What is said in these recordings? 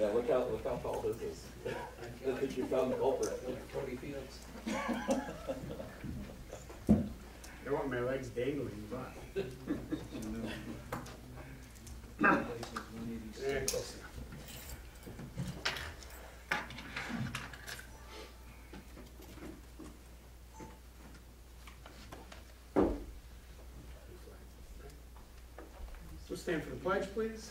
Yeah, look how, look how tall this is. I think you found the culprit. Cody Fields. I want my legs dangling, but. Places one eighty-six. Yeah, close enough. So stand for the pledge, please.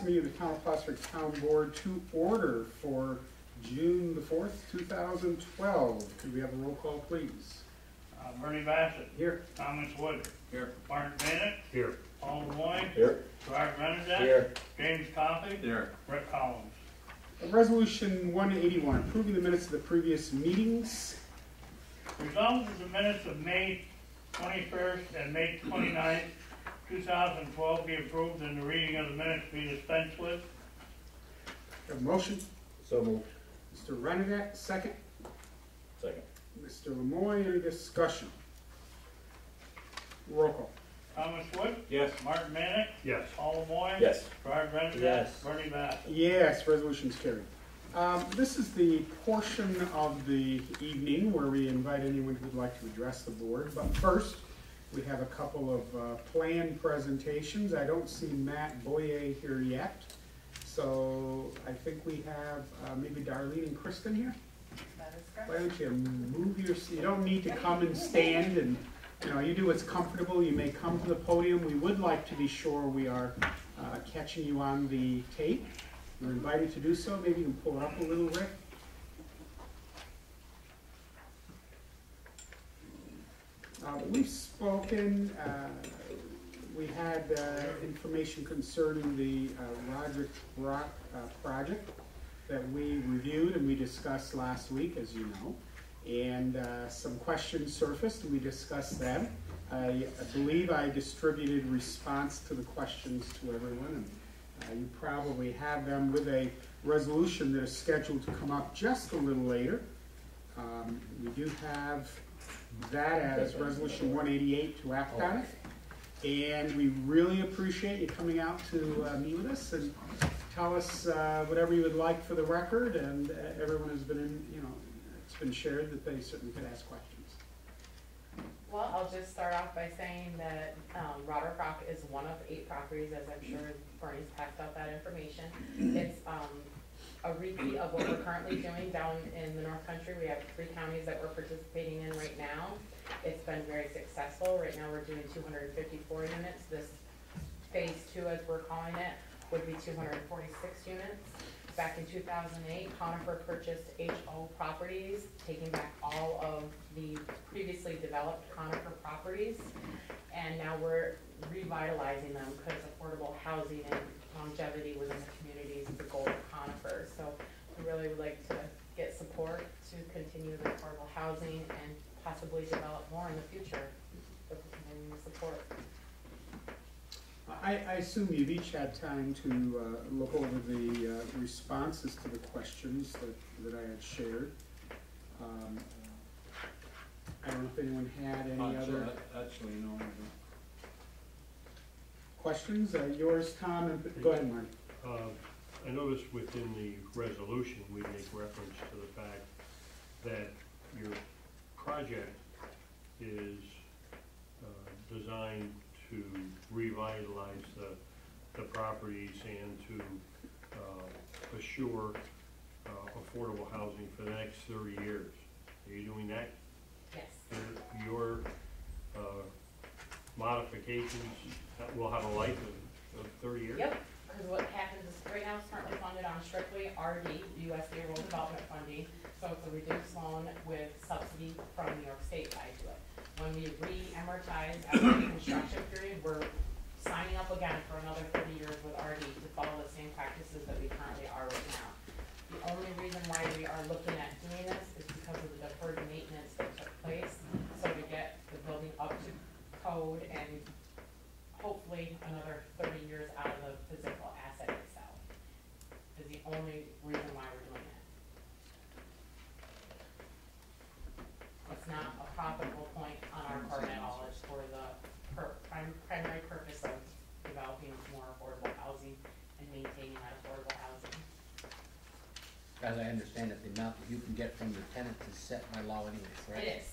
this meeting of the Town of Prospect Town Board to order for June the fourth, two thousand twelve. Could we have a roll call, please? Uh, Bernie Bassett, Here. Thomas Wood, Here. Martin Mannix, Here. Paul Lamoy, Here. Gerard Renadette, Here. James Coffey, Here. Rick Collins. Resolution one eighty-one, approving the minutes of the previous meetings. Resolved that the minutes of May twenty-first and May 29th, two thousand twelve be approved and the reading of the minutes be dispensed with. Have a motion? So moved. Mr. Renadette, second. Second. Mr. Lamoy, any discussion? Roll call. Thomas Wood, Yes. Martin Mannix, Yes. Paul Lamoy. Yes. Gerard Renadette. Yes. Bernie Bassett. Yes, resolution's carried. Um, this is the portion of the evening where we invite anyone who would like to address the board. But first, we have a couple of, uh, planned presentations. I don't see Matt Boyer here yet. So I think we have, uh, maybe Darlene and Kristen here. That is correct. Why don't you move your, seat? you don't need to come and stand and, you know, you do what's comfortable, you may come to the podium. We would like to be sure we are uh, catching you on the tape. You're invited to do so, maybe you can pull it up a little, Rick. We've spoken, uh, we had uh, information concerning the uh, Roderick Rock uh, project that we reviewed and we discussed last week, as you know. And uh, some questions surfaced, and we discussed them. I I believe I distributed response to the questions to everyone, and uh, you probably have them with a resolution that is scheduled to come up just a little later. Um, We do have that as Resolution 188 to act on it. And we really appreciate you coming out to uh, meet with us and tell us uh, whatever you would like for the record, and uh, everyone has been, in you know, it's been shared that they certainly could ask questions. Well, I'll just start off by saying that um, Roderick Rock is one of eight properties, as I'm sure Bernie's passed out that information. It's um, a repeat of what we're currently doing down in the North Country. We have three counties that we're participating in right now. It's been very successful. Right now, we're doing two hundred and fifty-four units. This phase two, as we're calling it, would be two hundred and forty-six units. Back in two thousand eight, Conifer purchased HO properties, taking back all of the previously developed Conifer properties. And now we're revitalizing them because affordable housing and longevity within the community is the goal of Conifer. So we really would like to get support to continue the affordable housing and possibly develop more in the future with the continuing support. I, I assume you've each had time to uh, look over the uh, responses to the questions that, that I had shared. Um, I don't know if anyone had any other Actually, no. Questions. Uh, Yours, Tom, and, go ahead, Mark. Uh, I noticed within the resolution, we make reference to the fact that your project is uh, designed to revitalize the, the properties and to uh, assure uh, affordable housing for the next thirty years. Are you doing that? Yes. Your- Your modifications that will have a life of, of thirty years? Yep, because what happens is right now it's currently funded on strictly RD, USDA Rural Development Funding. So it's a reduced loan with subsidy from New York State tied to it. When we re-amortize after the construction period, we're signing up again for another 30 years with RD to follow the same practices that we currently are right now. The only reason why we are looking at doing this is because of the deferred maintenance that took place. So to get the building up to code and hopefully another 30 years out of the physical asset itself is the only reason why we're doing it. It's not a profitable point on our part at all. It's for the per prim primary purpose of developing more affordable housing and maintaining that affordable housing. As I understand it, the amount that you can get from the tenant is set by law anyway, correct? It is.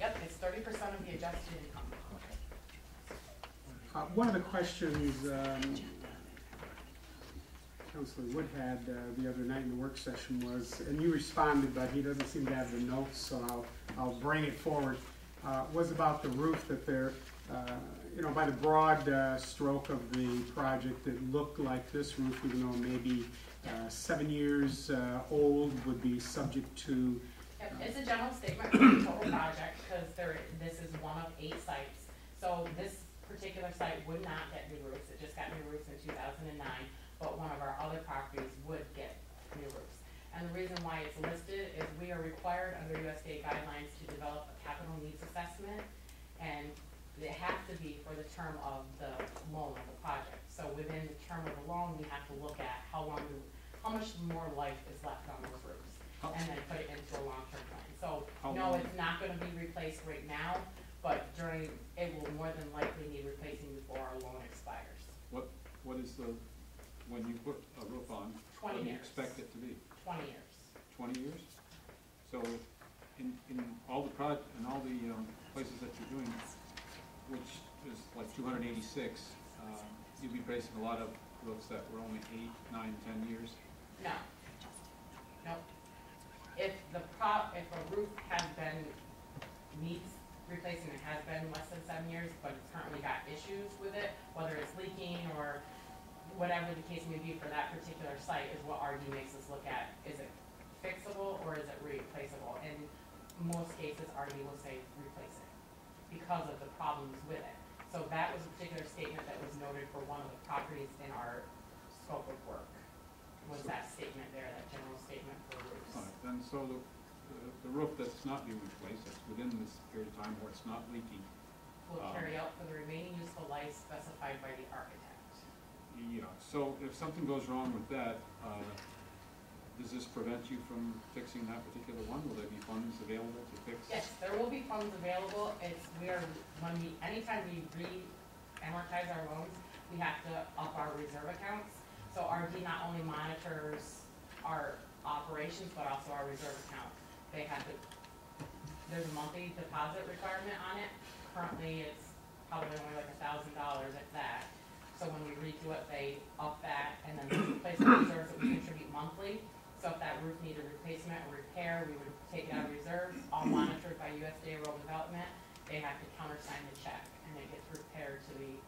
Yep, it's 30% of the adjusted income. Uh, one of the questions, um, Councilor Wood had, uh, the other night in the work session was, and you responded, but he doesn't seem to have the notes, so I'll, I'll bring it forward, uh, was about the roof that they're, uh, you know, by the broad, uh, stroke of the project, it looked like this roof, even though maybe, uh, seven years, old, would be subject to, it's a general statement for the total project, because this is one of eight sites. So this particular site would not get new roofs, it just got new roofs in two thousand and nine, but one of our other properties would get new roofs. And the reason why it's listed is we are required under USDA guidelines to develop a capital needs assessment, and it has to be for the term of the loan of the project. So within the term of the loan, we have to look at how long, we, how much more life is left on those roofs and then put it into a long-term plan. So, no, it's not gonna be replaced right now, but during, it will more than likely need replacing before our loan expires. What, what is the, when you put a roof on, what 20 do you years. expect it to be? Twenty years. Twenty years? So, in, in all the proj, in all the, um, places that you're doing, which is like two hundred and eighty-six, um, you'd be replacing a lot of roofs that were only eight, nine, ten years? No. Nope. If the prop, if a roof has been, needs replacing, it has been less than seven years, but it's currently got issues with it, whether it's leaking or whatever the case may be for that particular site, is what RD makes us look at. Is it fixable or is it replaceable? In most cases, RD will say replace it because of the problems with it. So that was a particular statement that was noted for one of the properties in our scope of work, was that statement there, that general statement for roofs. All right, then, so the, the- roof that's not being replaced, that's within this period of time where it's not leaking, Will Um, carry out for the remaining useful life specified by the architect. Yeah, so if something goes wrong with that, uh, does this prevent you from fixing that particular one? Will there be funds available to fix? Yes, there will be funds available, it's, we are, when we, anytime we re-amortize our loans, we have to up our reserve accounts. So RD not only monitors our operations, but also our reserve account. They have to, there's a monthly deposit requirement on it, currently it's probably only like a thousand dollars at that. So when we redo it, they up that, and then there's replacement reserves that we contribute monthly. So if that roof needed replacement or repair, we would take it out of reserves, all monitored by USDA Rural Development. They have to countersign the check, and it gets repaired to the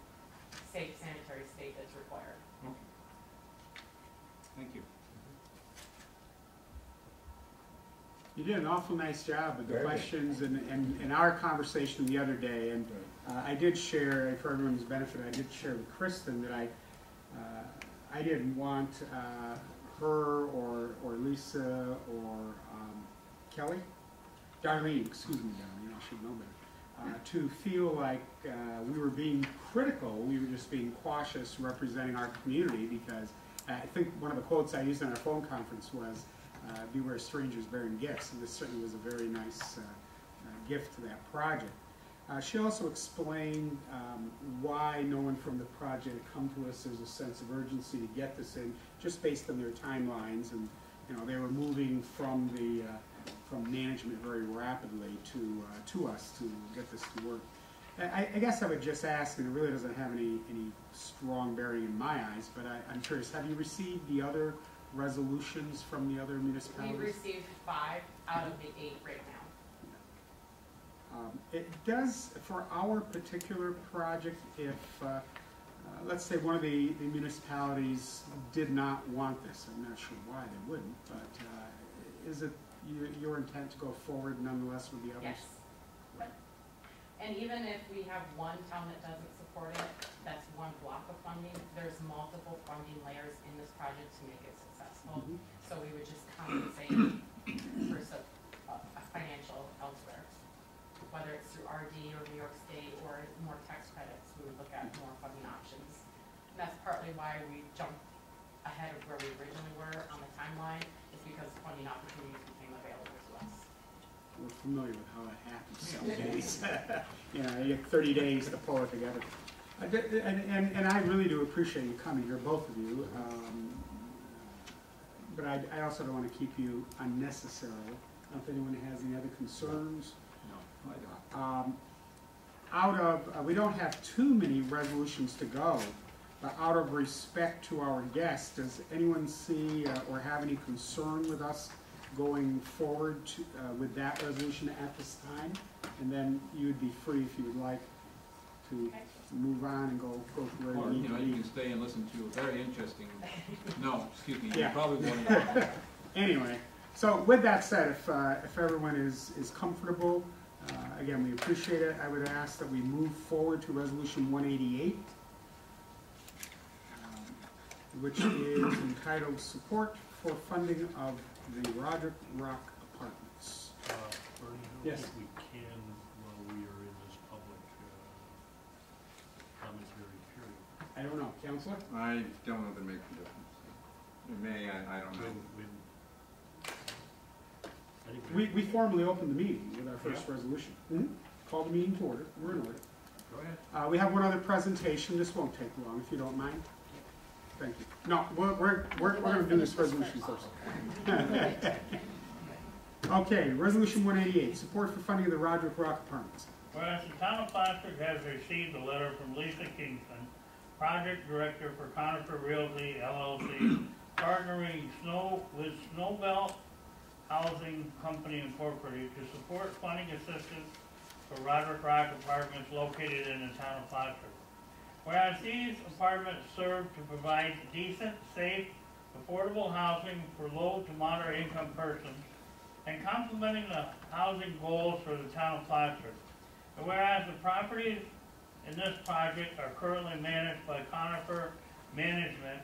safe sanitary state that's required. Okay. Thank you. You did an awful nice job with the Very questions and, and, in our conversation the other day, and Uh, I did share, for everyone's benefit, I did share with Kristen that I, uh, I didn't want uh, her or, or Lisa or um, Kelly, Darlene, excuse me, Darlene, I should know better, uh, to feel like uh, we were being critical, we were just being cautious representing our community because I think one of the quotes I used in our phone conference was, uh, beware strangers bearing gifts, and this certainly was a very nice uh, uh, gift to that project. Uh, she also explained um, why no one from the project had come to us. There's a sense of urgency to get this in, just based on their timelines, and you know they were moving from the uh, from management very rapidly to uh, to us to get this to work. I, I guess I would just ask, and it really doesn't have any any strong bearing in my eyes, but I, I'm curious: Have you received the other resolutions from the other municipalities? We've received five out of the eight right now. Um, It does, for our particular project, if, uh, uh, let's say one of the the municipalities did not want this, I'm not sure why they wouldn't, but uh, is it your your intent to go forward nonetheless with the others? Yes. And even if we have one town that doesn't support it, that's one block of funding, there's multiple funding layers in this project to make it successful. Mhm. So we would just compensate for some, uh, financial elsewhere. Whether it's through RD or New York State or more tax credits, we would look at more funding options. And that's partly why we jumped ahead of where we originally were on the timeline, is because funding opportunities became available to us. We're familiar with how that happens some days. You know, you get thirty days to pull it together. And, and, and I really do appreciate you coming here, both of you. um, But I, I also don't want to keep you unnecessarily. I don't know if anyone has any other concerns. No, I don't. Um, Out of, uh, we don't have too many resolutions to go, but out of respect to our guests, does anyone see uh, or have any concern with us going forward to, uh, with that resolution at this time? And then you'd be free if you would like to Okay. Move on and go, go to where Or, you you need know, to you be. can stay and listen to a very interesting, no, excuse me, you Yeah. probably want to. Anyway, so with that said, if, uh, if everyone is, is comfortable, uh, again, we appreciate it. I would ask that we move forward to resolution one eighty-eight, um, which is entitled Support for Funding of the Roderick Rock Apartments. Uh, Bernie, I Yes. don't think we I don't know, Counselor? I don't know if it makes a difference. It may, I, I don't know. When- when- I think We, we formally opened the meeting with our first Yeah. resolution. Mhm. Call the meeting to order, we're in order. Go ahead. Uh, we have one other presentation, this won't take long, if you don't mind. Thank you. No, we're, we're, we're, we're gonna do this resolution first. Okay, resolution one eighty-eight, support for funding of the Roderick Rock Apartments. Whereas the town of Plattsburgh has received a letter from Lisa Kingston, project director for Conifer Realty LLC, partnering Snow, with Snowbelt Housing Company Incorporated to support funding assistance for Roderick Rock Apartments located in the town of Plattsburgh. Whereas these apartments serve to provide decent, safe, affordable housing for low to moderate income persons and complementing the housing goals for the town of Plattsburgh. And whereas the properties in this project are currently managed by Conifer Management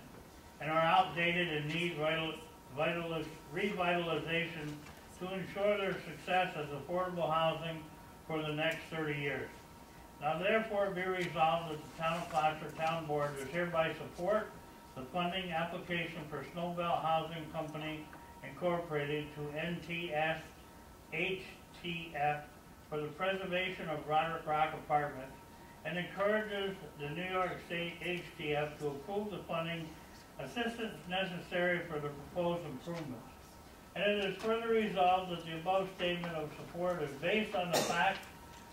and are outdated and need vital, vitalis, revitalization to ensure their success as affordable housing for the next thirty years. Now therefore be resolved that the town of Plattsburgh Town Board does hereby support the funding application for Snowbelt Housing Company Incorporated to NTS HTF for the preservation of Roderick Rock Apartments and encourages the New York State HTF to approve the funding assistance necessary for the proposed improvements. And it is further resolved that the above statement of support is based on the facts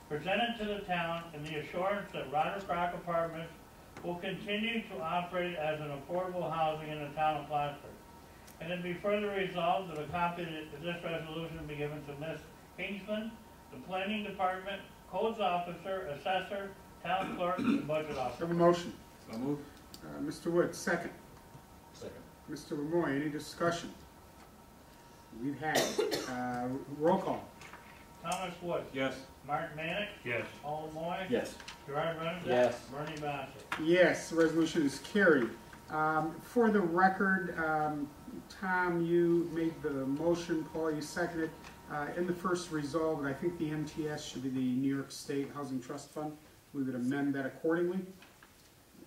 presented to the town and the assurance that Roderick Rock Apartments will continue to operate as an affordable housing in the town of Plattsburgh. And it be further resolved that a copy of this resolution be given to Ms. Kingsman, the planning department, codes officer, assessor, town clerk, and budget officer. Have a motion. So moved. Uh, Mr. Wood, second. Second. Mr. Lamoy, any discussion? We've had, it. uh, roll call. Thomas Wood, Yes. Martin Mannix, Yes, Paul Moy, Yes. Gerard Renner. Yes. Bernie Bassett. Yes, the resolution is carried. Um, For the record, um, Tom, you made the motion, Paul, you seconded. Uh, In the first resolve, I think the MTS should be the New York State Housing Trust Fund. We would amend that accordingly.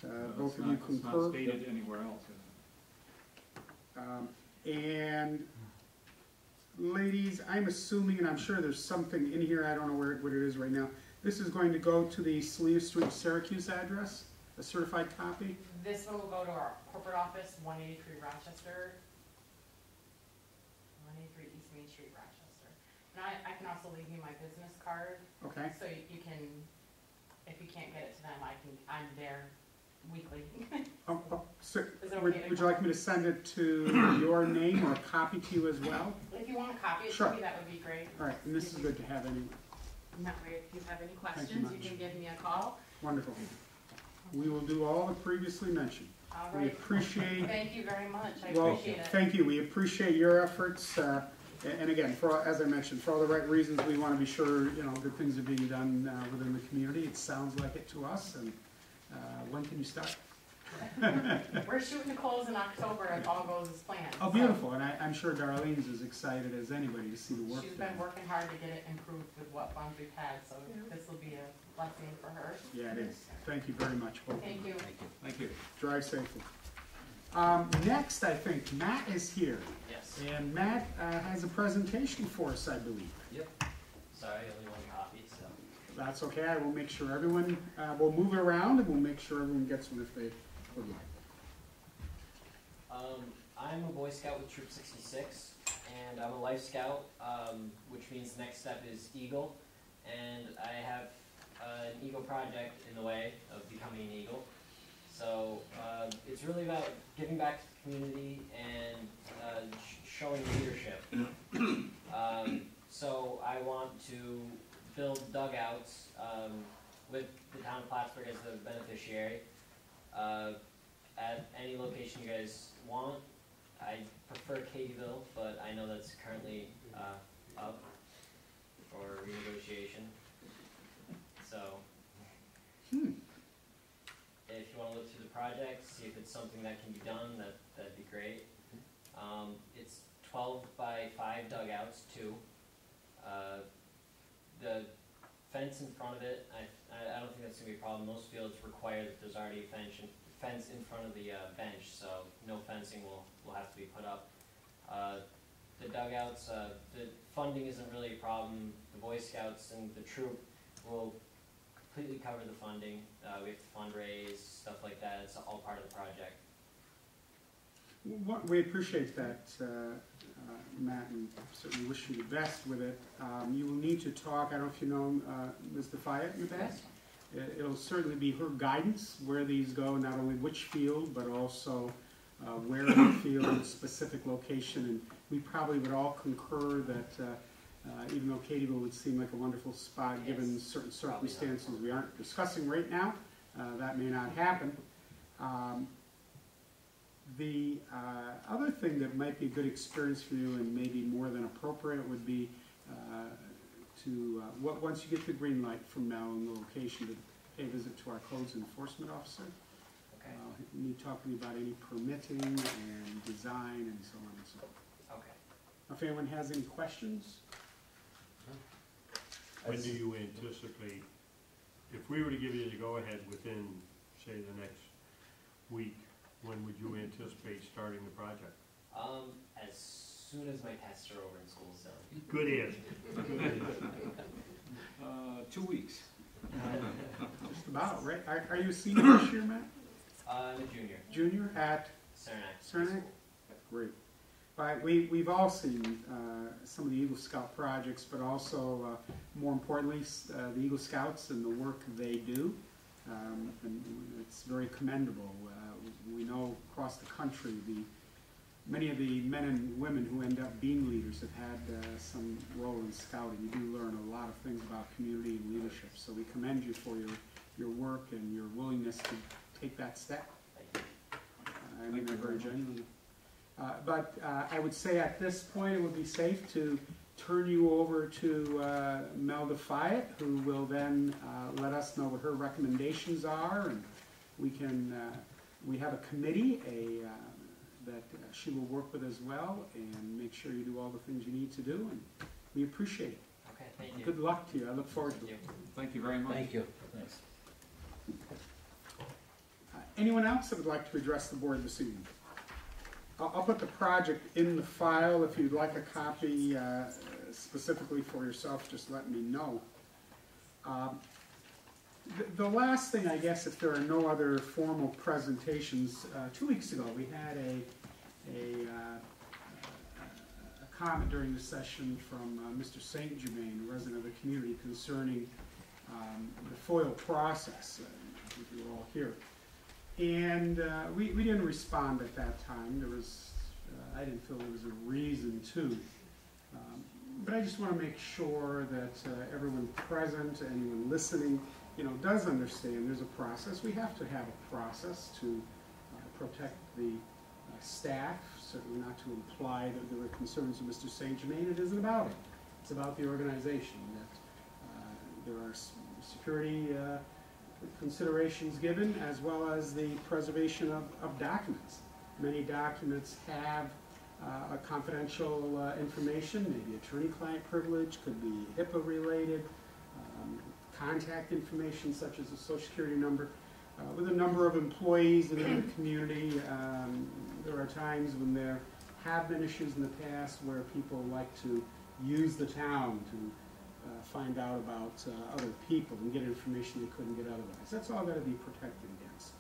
Uh, No, Both it's of you not- It's concur? not stated anywhere else, is it? Um, And ladies, I'm assuming, and I'm sure there's something in here, I don't know where, what it is right now. This is going to go to the Salina Street Syracuse address, a certified copy? This one will go to our corporate office, one eighty-three Rochester. One eighty-three East Main Street, Rochester. And I, I can also leave you my business card, Okay, so you you can, if you can't get it to them, I can, I'm there weekly. Oh, oh, so, Is it would, to would you like me to send it to your name or a copy to you as well? If you want a copy of Sure. me, that would be great. All right, and this is good to have anyway. And that way, if you have any questions, you much. can give me a call. Wonderful. We will do all the previously mentioned. All We right. appreciate, Thank you very much, I well, appreciate it. thank you, we appreciate your efforts. uh, a- And again, for, as I mentioned, for all the right reasons, we want to be sure, you know, good things are being done uh, within the community. It sounds like it to us, and uh, when can you start? We're shooting the close in October if all goes as planned. Oh, so beautiful, and I, I'm sure Darlene's as excited as anybody to see the work. She's done. been working hard to get it improved with what funds we've had, so this will be a blessing for her. Yeah, it is. Thank you very much. both Thank you. you. thank you. Thank you. Drive safely. Um, next, I think Matt is here, Yes. And Matt, uh, has a presentation for us, I believe. Yep. Sorry, only one copy, so. That's okay, I will make sure everyone, uh, we'll move it around and we'll make sure everyone gets one if they would like. Um, I'm a Boy Scout with Troop 66, and I'm a Life Scout, um, which means the next step is Eagle. And I have uh, an Eagle project in the way of becoming an Eagle. So um, it's really about giving back to the community and uh, sh- showing leadership. Um, so I want to build dugouts um, with the town of Plattsburgh as the beneficiary. Uh, at any location you guys want. I prefer Cadyville, but I know that's currently uh, up for renegotiation. So, Hmm. If you want to look through the project, see if it's something that can be done, that that'd be great. Um, it's 12 by 5 dugouts, too. Uh, the fence in front of it, I, I, I don't think that's gonna be a problem. Most fields require that there's already a fence, in- fence in front of the, uh, bench, so no fencing will, will have to be put up. Uh, the dugouts, uh, the funding isn't really a problem. The Boy Scouts and the troop will completely cover the funding. Uh, we have to fundraise, stuff like that. It's all part of the project. What- We appreciate that, uh, uh, Matt, and certainly wish you the best with it. Um, You will need to talk, I don't know if you know uh, Ms. Defiant in the past? It- It'll certainly be her guidance where these go, not only which field, but also uh, where in the field, specific location. And we probably would all concur that uh, even though Cadyville would seem like a wonderful spot, given certain circumstances we aren't discussing right now, uh, that may not happen. Um, the uh, other thing that might be a good experience for you and maybe more than appropriate would be uh, to, uh, what- once you get the green light from now on the location, to pay a visit to our codes enforcement officer. Okay. Uh, Me talking about any permitting and design and so on and so forth. Okay. If anyone has any questions? When do you anticipate, if we were to give you the go-ahead within, say, the next week, when would you anticipate starting the project? Um, as soon as my tests are over and school's done. Good answer. Uh, two weeks. Just about, right? Are are you a senior this year, Matt? Uh, I'm a junior, Junior at Saranac. Saranac? Great. Right, we, we've all seen uh, some of the Eagle Scout projects, but also, uh, more importantly, uh, the Eagle Scouts and the work they do. Um, And it's very commendable. Uh, We know across the country, the, many of the men and women who end up being leaders have had uh, some role in scouting. You do learn a lot of things about community and leadership. So we commend you for your, your work and your willingness to take that step. I mean, they're very genuine. Uh, But uh, I would say at this point, it would be safe to turn you over to uh, Mel Defiant, who will then uh, let us know what her recommendations are, and we can, uh, we have a committee, a, uh, that uh, she will work with as well, and make sure you do all the things you need to do, and we appreciate it. Okay, thank you. Good luck to you, I look forward to Thank it. you. Thank you very much. Thank you. Uh, Anyone else that would like to address the board this evening? I'll, put the project in the file. If you'd like a copy uh, specifically for yourself, just let me know. Um, The, the last thing, I guess, if there are no other formal presentations, uh, two weeks ago, we had a, a, uh, a comment during the session from uh, Mr. Saint Germain, a resident of the community, concerning um, the FOIL process. Uh, you were all here. And uh, we, we didn't respond at that time. There was, uh, I didn't feel there was a reason to. Um, But I just want to make sure that uh, everyone present, anyone listening, you know, does understand there's a process. We have to have a process to uh, protect the uh, staff, certainly not to imply that there were concerns of Mr. St. Germain. It isn't about it. It's about the organization, that uh, there are security considerations given, as well as the preservation of, of documents. Many documents have uh, confidential uh, information, maybe attorney-client privilege, could be HIPAA-related, um, contact information such as a social security number. uh, with a number of employees in the community. Um, There are times when there have been issues in the past where people like to use the town to uh, find out about uh, other people and get information they couldn't get otherwise. That's all gotta be protected against.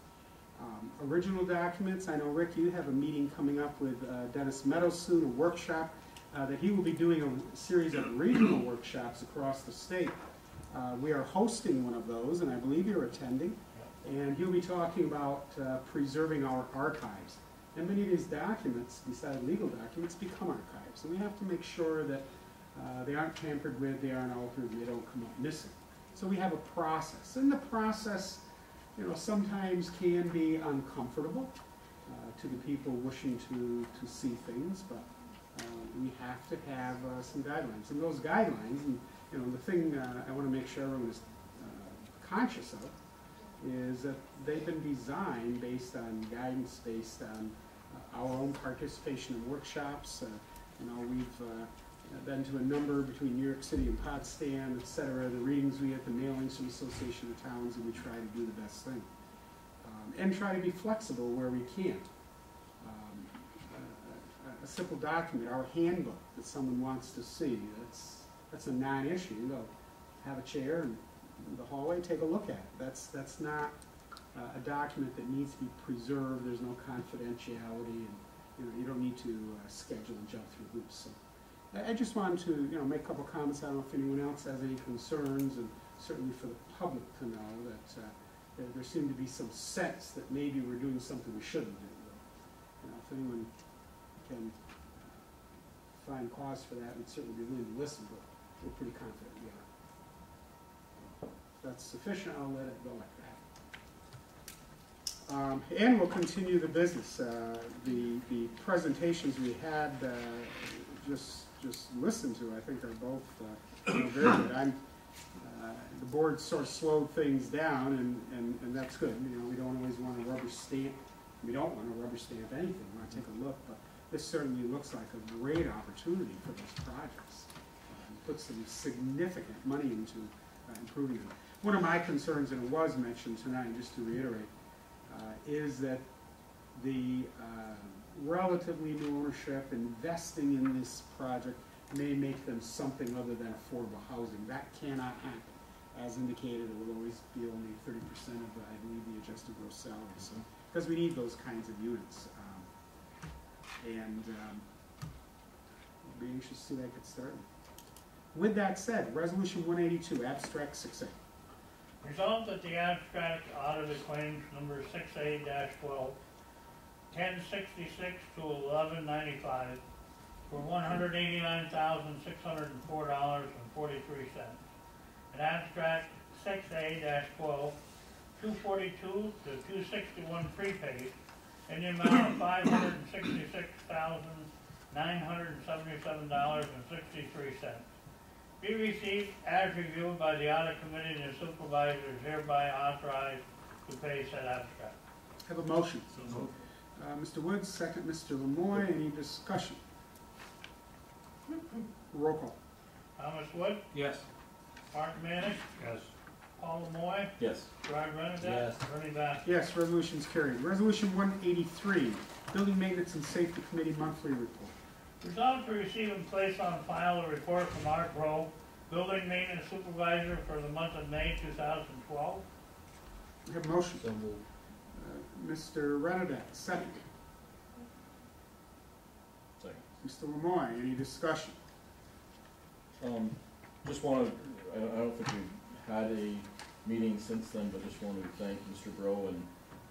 Um, Original documents, I know, Rick, you have a meeting coming up with uh, Dennis Meadows soon, a workshop, uh, that he will be doing a series of regional workshops across the state. Uh, We are hosting one of those, and I believe you're attending, and he'll be talking about uh, preserving our archives. And many of these documents, besides legal documents, become archives, and we have to make sure that uh, they aren't tampered with, they aren't altered, they don't come up missing. So we have a process, and the process, you know, sometimes can be uncomfortable uh, to the people wishing to, to see things, but uh, we have to have uh, some guidelines. And those guidelines, and, you know, the thing uh, I want to make sure everyone is conscious of is that they've been designed based on guidance, based on our own participation in workshops. You know, we've uh, been to a number between New York City and Potsdam, et cetera, the readings we get, the mailings from Association of Towns, and we try to do the best thing. Um, And try to be flexible where we can. Um, a- a- simple document, our handbook that someone wants to see, that's, that's a non-issue. Go, have a chair in the hallway, take a look at it. That's, that's not uh, a document that needs to be preserved, there's no confidentiality, and, you know, you don't need to uh, schedule and jump through hoops. So I, just wanted to, you know, make a couple comments, I don't know if anyone else has any concerns, and certainly for the public to know that uh, there, there seemed to be some sense that maybe we're doing something we shouldn't do. You know, if anyone can find cause for that, we'd certainly be willing to listen, but we're pretty confident we are. If that's sufficient, I'll let it go like that. Um, And we'll continue the business. Uh, The, the presentations we had, uh, just, just listened to, I think are both, uh, you know, very good. I'm, uh, the board sort of slowed things down, and, and, and that's good. You know, we don't always want to rubber stamp, we don't want to rubber stamp anything, we want to take a look, but this certainly looks like a great opportunity for those projects. And Put some significant money into uh, improving them. One of my concerns, and it was mentioned tonight, just to reiterate, uh, is that the uh, relatively new ownership, investing in this project may make them something other than affordable housing. That cannot happen. As indicated, it will always be only thirty percent of, the, I believe, the adjusted gross salary, so, because we need those kinds of units. um, And um, be anxious to see that get started. With that said, Resolution one eighty-two, abstract six A. Resolved that the abstract audit claims number six A twelve, ten sixty-six to eleven ninety-five for one hundred eighty-nine thousand, six hundred and four dollars and forty-three cents. And abstract six A twelve, two forty-two to two sixty-one prepaid in the amount of five hundred and sixty-six thousand, nine hundred and seventy-seven dollars and sixty-three cents be received as reviewed by the audit committee and the supervisors hereby authorized to pay said abstract. Have a motion. Uh, Mr. Woods, second, Mr. Lamoy, any discussion? Roll call. Thomas Wood, Yes. Mark Mannix, Yes. Paul Moy, Yes. Rod Renadette, Yes. Bernie Bass. Yes, resolution's carried. Resolution one eighty-three, Building Maintenance and Safety Committee Monthly Report. Resolved to receive and place on file a report from Art Rowe, Building Maintenance Supervisor for the month of May two thousand twelve. We have a motion. So moved. Mr. Renadette, second. Second. Mr. Lamoy, any discussion? Um, just wanted, I, I don't think we've had a meeting since then, but just wanted to thank Mr. Bro and,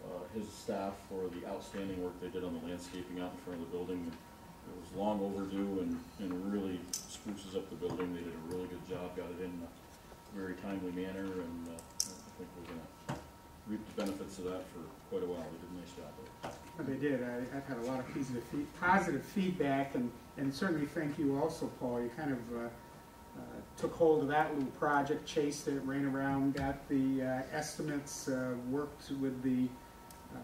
uh, his staff for the outstanding work they did on the landscaping out in front of the building. It was long overdue and, and really spruces up the building. They did a really good job, got it in a very timely manner, and, uh, I think we're gonna reap the benefits of that for quite a while. They did a nice job. Well, They did. I, I've had a lot of positive, fee- positive feedback, and, and certainly thank you also, Paul. You kind of, uh, uh, took hold of that little project, chased it, ran around, got the, uh, estimates, uh, worked with the, uh,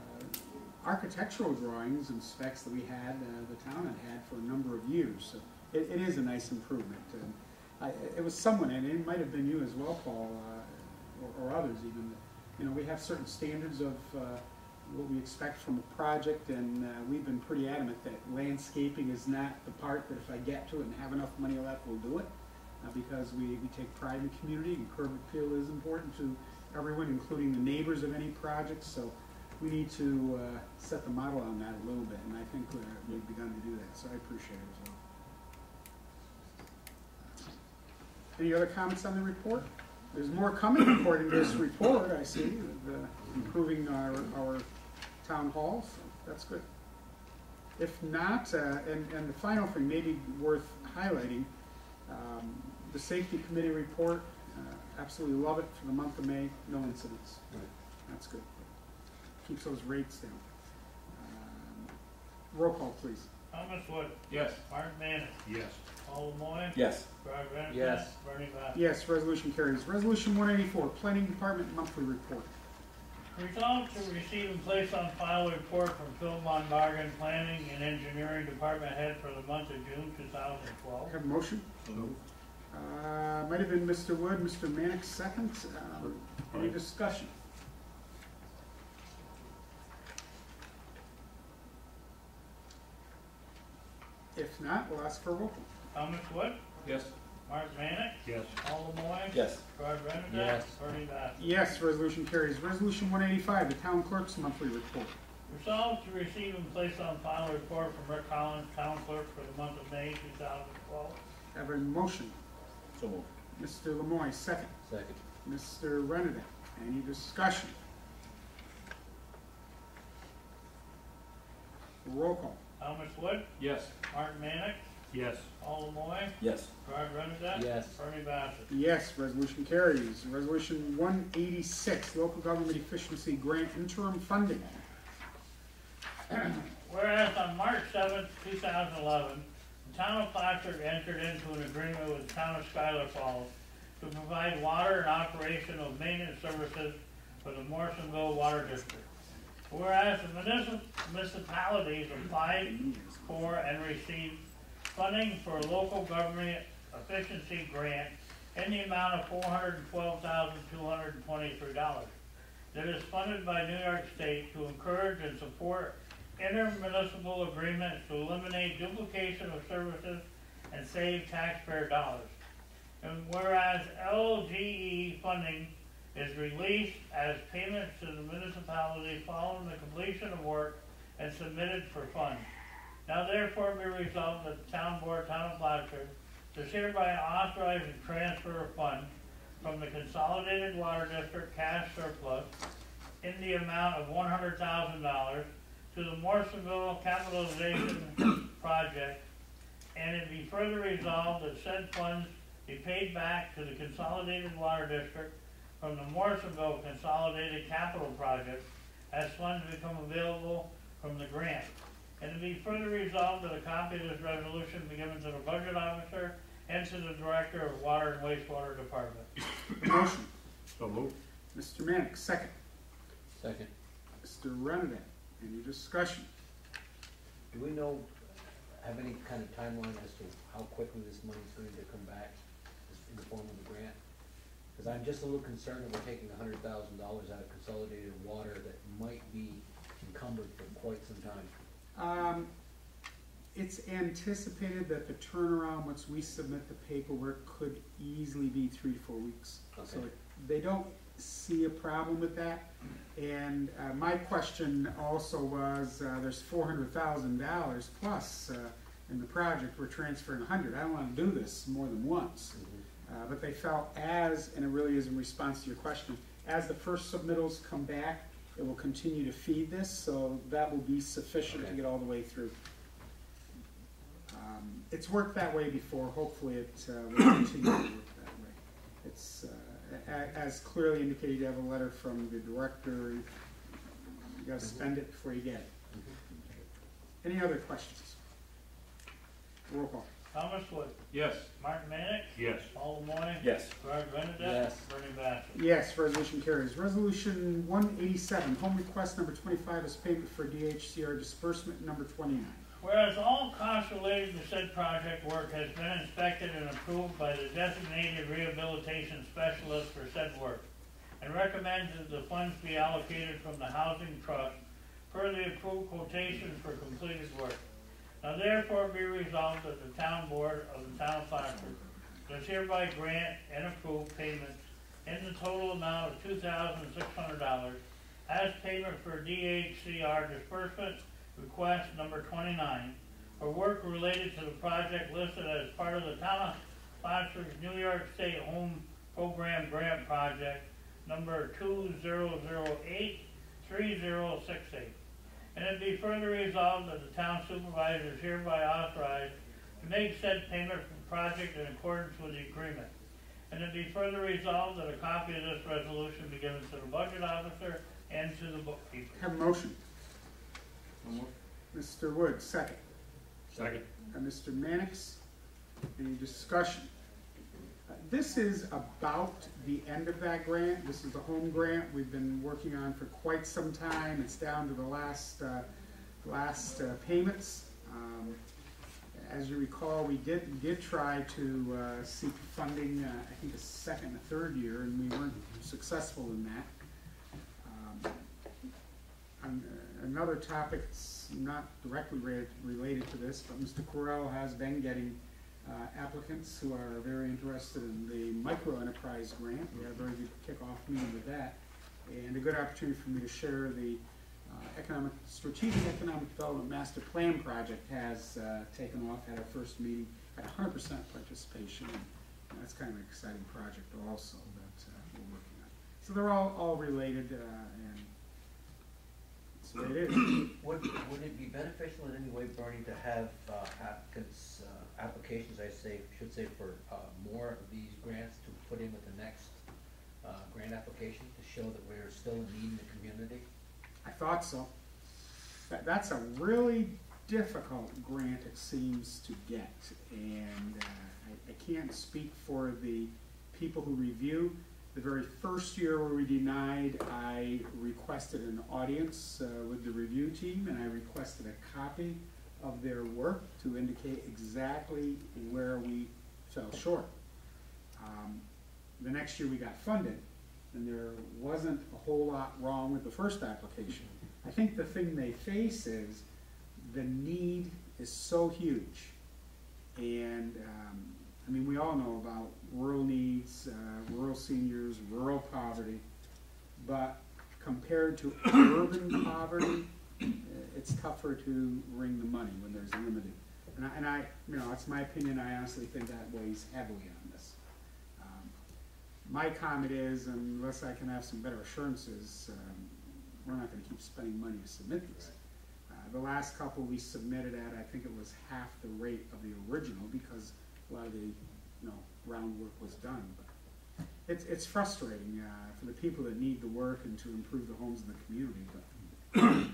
architectural drawings and specs that we had, uh, the town had had for a number of years. So it, it is a nice improvement, and I, it was someone, and it might have been you as well, Paul, or, or others even, that you know, we have certain standards of, uh, what we expect from a project, and, uh, we've been pretty adamant that landscaping is not the part that if I get to it and have enough money left, we'll do it. Uh, because we, we take pride in the community, and curb appeal is important to everyone, including the neighbors of any project, so we need to, uh, set the model on that a little bit, and I think, uh, we've begun to do that, so I appreciate it as well. Any other comments on the report? There's more coming according to this report, I see, of, uh, improving our, our town halls, so that's good. If not, uh, and, and the final thing, maybe worth highlighting, um, the safety committee report, uh, absolutely love it for the month of May, no incidents. Right. That's good. Keeps those rates down. Um, Roll call, please. Thomas Wood, Yes. Mark Manning, Yes. Paul Moyer, Yes. Rod Rennekamp, Yes. Bernie Bass. Yes, resolution carries. Resolution one eighty-four, planning department monthly report. Resolved to receive and place on file a report from Phil Von Planning and Engineering Department Head for the month of June two thousand twelve. Have a motion? Uh, might have been Mr. Wood, Mr. Mannix second. Um, Any discussion? If not, we'll ask for a roll call. Thomas Wood, Yes. Mark Manning, Yes. Paul Moyer, Yes. Rod Rennekamp, Yes. Bernie Bass. Yes, resolution carries. Resolution one eighty-five, the town clerk's monthly report. Resolved to receive and place on file a report from Rick Collins, Town Clerk for the month of May two thousand twelve. Have a motion. So moved. Mr. Lamoy, second. Second. Mr. Renadette, any discussion? Roll call. Thomas Wood, Yes. Mark Manning, Yes. Paul Moyer, Yes. Rod Rennekamp. Yes. Bernie Bassett. Yes, resolution carries. Resolution one eighty-six, local government efficiency grant interim funding. Whereas on March seventh, two thousand eleven, the town of Plattsburgh entered into an agreement with the town of Schuyler Falls to provide water and operational maintenance services for the Morrisonville Water District. Whereas the municip- municipalities applied for and received funding for local government efficiency grant in the amount of four hundred and twelve thousand, two hundred and twenty-three dollars. That is funded by New York State to encourage and support intermunicipal agreements to eliminate duplication of services and save taxpayer dollars. And whereas LGE funding is released as payments to the municipality following the completion of work and submitted for funds. Now therefore be resolved that the town board, town of Plattsburgh, does hereby authorize the transfer of funds from the consolidated water district cash surplus in the amount of one hundred thousand dollars to the Morrisonville capitalization project, and it be further resolved that said funds be paid back to the consolidated water district from the Morrisonville Consolidated Capital Project as funds become available from the grant. And to be further resolved that a copy of this resolution be given to the budget officer and to the director of water and wastewater department. Motion. So moved. Mr. Mannix, second. Second. Mr. Renadette, any discussion? Do we know, have any kind of timeline as to how quickly this money's going to come back in the form of a grant? Because I'm just a little concerned that we're taking a hundred thousand dollars out of consolidated water that might be encumbered for quite some time. Um, it's anticipated that the turnaround, once we submit the paperwork, could easily be three to four weeks. So Okay. they don't see a problem with that. And, uh, my question also was, uh, there's four hundred thousand dollars plus, uh, in the project, we're transferring a hundred. I don't wanna do this more than once. Uh, but they felt as, and it really is in response to your question, as the first submittals come back, it will continue to feed this, so that will be sufficient to get all the way through. Um, It's worked that way before, hopefully it uh, will continue to work that way. It's, uh, a- as clearly indicated, you have a letter from the director, you gotta spend it before you get it. Any other questions? Roll call. Thomas Wood, Yes. Martin Mannix, Yes. Paul Moyer, Yes. Rod Rennekamp. Yes. Bernie Bassett. Yes, resolution carries. Resolution one eighty-seven, home request number twenty-five is payment for DHCR disbursement number twenty-nine. Whereas all costs related to said project work has been inspected and approved by the designated rehabilitation specialist for said work. and recommends that the funds be allocated from the housing trust per the approved quotations for completed work. Now therefore be resolved that the town board of the town of Plattsburgh does hereby grant and approve payment in the total amount of two thousand six hundred dollars as payment for DHCR disbursement request number twenty-nine for work related to the project listed as part of the town of Plattsburgh's New York State Home Program Grant Project number two zero zero eight three zero six eight. And it be further resolved that the town supervisor is hereby authorized to make said payment for the project in accordance with the agreement. And it be further resolved that a copy of this resolution be given to the budget officer and to the bookkeeper. Have a motion. Mr. Wood, second. Second. And Mr. Mannix, any discussion? This is about the end of that grant. This is a home grant we've been working on for quite some time. It's down to the last, uh, last uh, payments. Um, As you recall, we did, did try to uh, seek funding, uh, I think, a second a third year, and we weren't successful in that. Um, Another topic that's not directly re- related to this, but Mr. Correll has been getting uh, applicants who are very interested in the micro enterprise grant. We had a very good kickoff meeting with that, and a good opportunity for me to share the uh, economic, strategic economic development master plan project has uh, taken off, had our first meeting at hundred percent participation, and that's kind of an exciting project also that uh, we're working on. So they're all, all related, uh, and it is. Would, would it be beneficial in any way, Bernie, to have uh, applicants, uh, applications, I say, should say, for uh, more of these grants to put in with the next uh, grant application to show that we're still in need in the community? I thought so. That, that's a really difficult grant, it seems, to get, and uh, I, I can't speak for the people who review. The very first year where we denied, I requested an audience uh, with the review team, and I requested a copy of their work to indicate exactly where we fell short. Um, The next year we got funded, and there wasn't a whole lot wrong with the first application. I think the thing they face is the need is so huge. And, um, I mean, we all know about rural needs, uh, rural seniors, rural poverty. But compared to urban poverty, uh, it's tougher to wring the money when there's limited. And I, and I, you know, it's my opinion, I honestly think that weighs heavily on this. Um, My comment is, unless I can have some better assurances, um, we're not gonna keep spending money to submit these. Uh, the last couple we submitted at, I think it was half the rate of the original, because a lot of the, you know, groundwork was done, but it's, it's frustrating, uh, for the people that need the work and to improve the homes in the community, but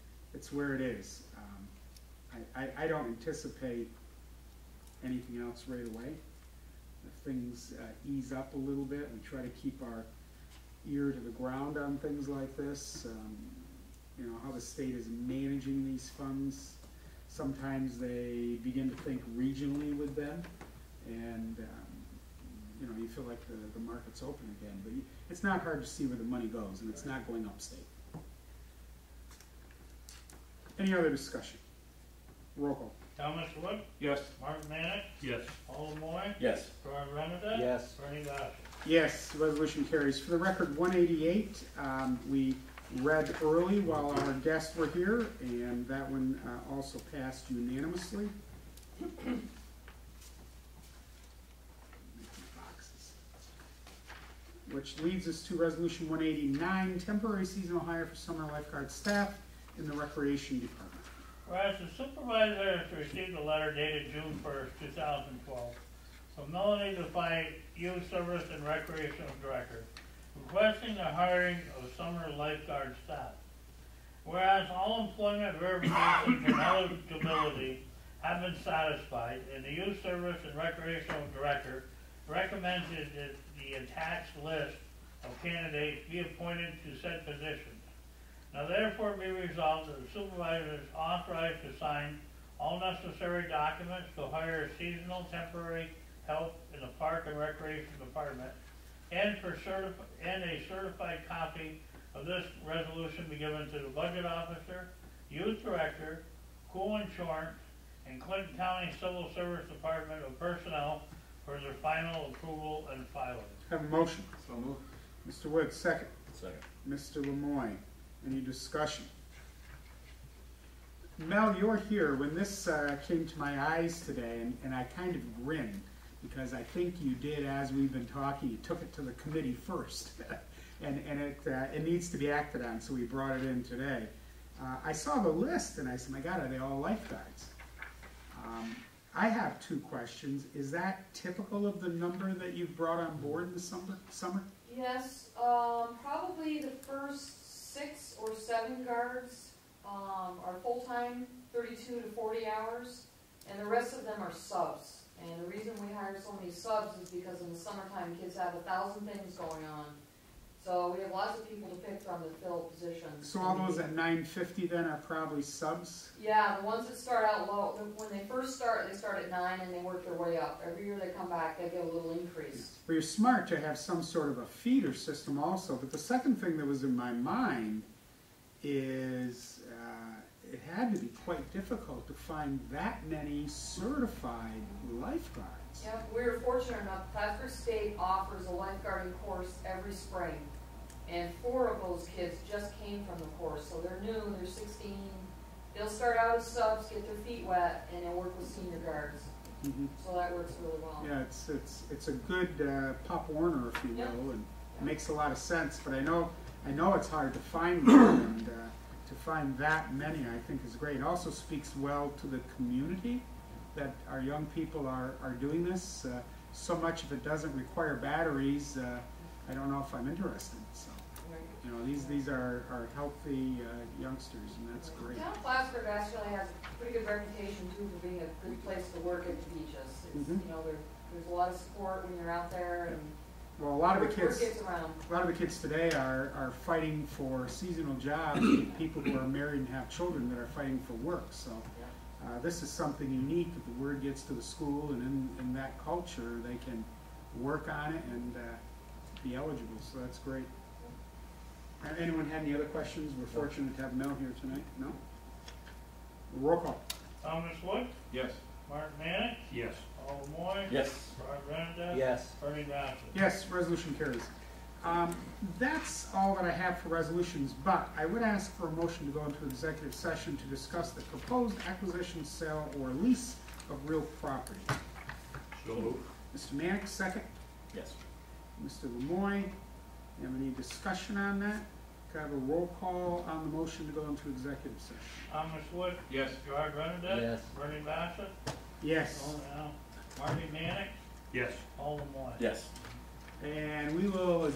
it's where it is. Um, I, I, I don't anticipate anything else right away. If things uh, ease up a little bit, we try to keep our ear to the ground on things like this. Um, You know, how the state is managing these funds. Sometimes they begin to think regionally with them, and, um, you know, you feel like the, the market's open again. But you- it's not hard to see where the money goes, and it's not going upstate. Any other discussion? Roll call. Thomas Wood, Yes. Mark Mannix? Yes. Paul Lamoy, Yes. Gerard Renadette. Yes. Bernie Bass. Yes, the resolution carries. For the record, one eighty-eight, um, we read early while our guests were here, and that one, uh, also passed unanimously. Which leads us to resolution one eighty-nine, temporary seasonal hire for summer lifeguard staff in the recreation department. Whereas the supervisor has received a letter dated June first, two thousand twelve, from Melanie Defy, Youth Service and Recreational Director, requesting the hiring of summer lifeguard staff. Whereas all employment verifications and eligibility have been satisfied, and the Youth Service and Recreational Director recommends that the attached list of candidates be appointed to said positions. Now therefore be resolved that the supervisor is authorized to sign all necessary documents to hire seasonal temporary help in the Park and Recreation Department and for certif, and a certified copy of this resolution be given to the budget officer, youth director, Cool Insurance, and Clinton County Civil Service Department of Personnel for their final approval and filing. Have a motion. So move. Mr. Wood, second. Second. Mr. Lamoy, any discussion? Mel, you're here. When this uh, came to my eyes today, and, and I kind of grinned, because I think you did, as we've been talking, you took it to the committee first. And, and it, uh, it needs to be acted on, so we brought it in today. Uh, I saw the list, and I said, my God, are they all lifeguards? Um, I have two questions. Is that typical of the number that you've brought on board in the summer? summer? Yes, um, probably the first six or seven guards, um, are full-time, thirty-two to forty hours, and the rest of them are subs. And the reason we hire so many subs is because in the summertime, kids have a thousand things going on. So we have lots of people to pick from to fill positions. So all those at nine fifty then are probably subs? Yeah, the ones that start out low, when they first start, they start at nine and they work their way up. Every year they come back, they get a little increase. Well, you're smart to have some sort of a feeder system also, but the second thing that was in my mind is, uh, it had to be quite difficult to find that many certified lifeguards. Yeah, we were fortunate enough, Plattsburgh State offers a lifeguarding course every spring. And four of those kids just came from the course, so they're new, they're sixteen. They'll start out as subs, get their feet wet, and then work with senior guards. Mhm. So that works really well. Yeah, it's, it's, it's a good uh, Pop Warner, if you Yeah. will, and it makes a lot of sense, but I know, I know it's hard to find them, and uh, to find that many, I think is great. It also speaks well to the community, that our young people are, are doing this. Uh, So much if it doesn't require batteries, uh, I don't know if I'm interested, so, you know, these, these are, are healthy uh, youngsters, and that's great. Town of Plattsburgh actually has a pretty good reputation too for being a good place to work at the beaches. It's, Mhm. you know, there, there's a lot of support when you're out there and. Well, a lot of the kids. Around. A lot of the kids today are, are fighting for seasonal jobs, people who are married and have children that are fighting for work, so. Uh, this is something unique, that the word gets to the school, and in, in that culture, they can work on it and, uh, be eligible, so that's great. Uh, Anyone had any other questions? We're fortunate to have Mel here tonight, no? Roll call. Thomas Wood, Yes. Mark Mannix, Yes. Paul Lamoy, Yes. Rod Renadette. Yes. Bernie Bassett. Yes, resolution carries. Um, That's all that I have for resolutions, but I would ask for a motion to go into executive session to discuss the proposed acquisition, sale, or lease of real property. So move. Mr. Mannix, second. Yes. Mr. Lamoy, you have any discussion on that? Can I have a roll call on the motion to go into executive session? Thomas Wood, Yes. Gerard Renadette. Yes. Bernie Bassett. Yes, Oh, no. Marty Mannix, Yes. Paul Lamoy. Yes. and we will uh,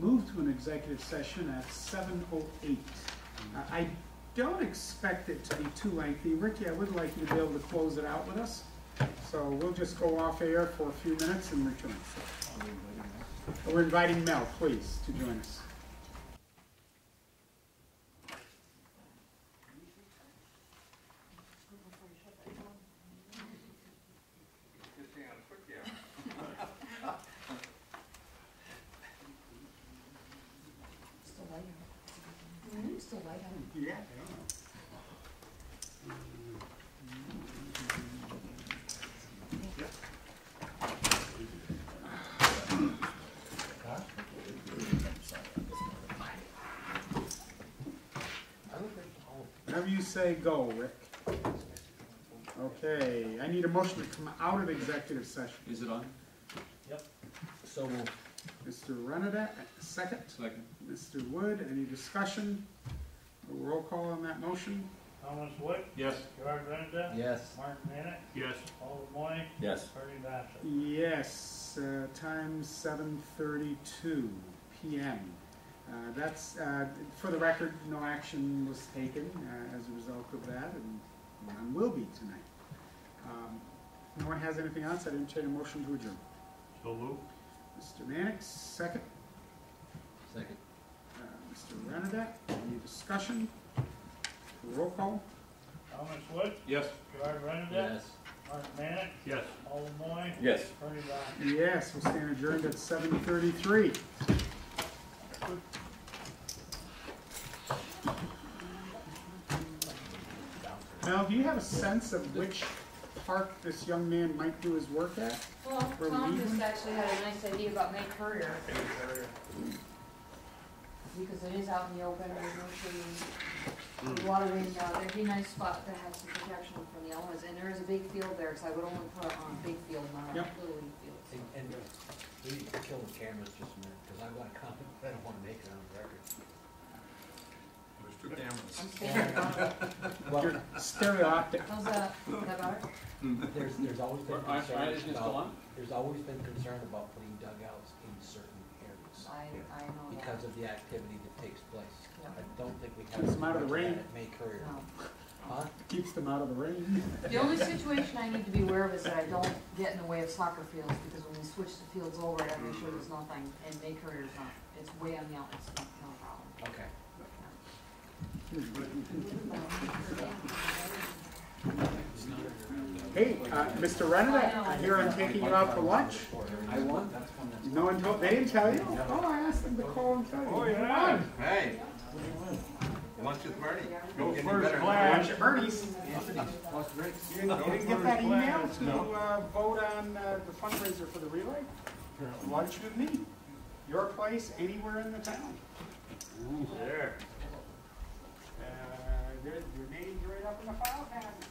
move to an executive session at seven oh eight. I don't expect it to be too lengthy. Ricky, I would like you to be able to close it out with us. So we'll just go off air for a few minutes and return. We're inviting Mel, please, to join us. Still light. Still light. Yeah. Whenever you say go, Rick. Okay, I need a motion to come out of executive session. Is it on? Yep. So moved. Mr. Renadette, second. Second. Mr. Wood, any discussion? A roll call on that motion? Thomas Wood, Yes. Gerard Renadette. Yes. Mark Mannix, Yes. Paul Lamoy, Yes. Bernie Bassett. Yes, uh, time seven thirty-two PM. Uh, that's, uh, for the record, no action was taken uh, as a result of that, and none will be tonight. Um, no one has anything else, I'd entertain a motion to adjourn. So moved. Mr. Mannix, second. Second. Uh, Mr. Renadette, any discussion? Roll call? Thomas Wood? Yes. Gerard Renadette? Yes. Mark Mannix? Yes. Paul Lamoy. Yes. Yes, we'll stand adjourned at 7.33. Now, do you have a sense of which park this young man might do his work at? Well, Or Tom just actually had a nice idea about May Courier, because it is out in the open, there's no trees. Water and, uh, there'd be a nice spot that has some protection from the elements, and there is a big field there, so I would only put it on a big field, not a Yep. little league field. And, and uh, we need to kill the cameras just a minute, because I want to comment, I don't want to make it on the record. There's two cameras. I'm standing. Well, Your stereo optic. How's that? Is that better? Hmm. there's, there's always been Are- are- concern is it still about, on? there's always been concern about putting dugouts in certain areas I, I know that. because of the activity that takes place. Yeah. I don't think we have. Keeps them out of the rain. that At May Courier. No. Huh? Keeps them out of the rain. The only situation I need to be aware of is that I don't get in the way of soccer fields, because when we switch the fields over, I make sure there's nothing, and May Courier's not, it's way on the out, it's no problem. Okay. Hey, uh, Mr. Renner, I hear I'm taking you out for lunch. I won. No one told, they didn't tell you? Oh, I asked them to call and tell you. Oh, yeah. Hey. Lunch with Marty. Go Getting first class. Lunch at Ernie's. You didn't, you didn't get that email to, uh, vote on, uh, the fundraiser for the relay? Lunch with me. Your place, anywhere in the town. There. Your, your name's right up in the file cabinet.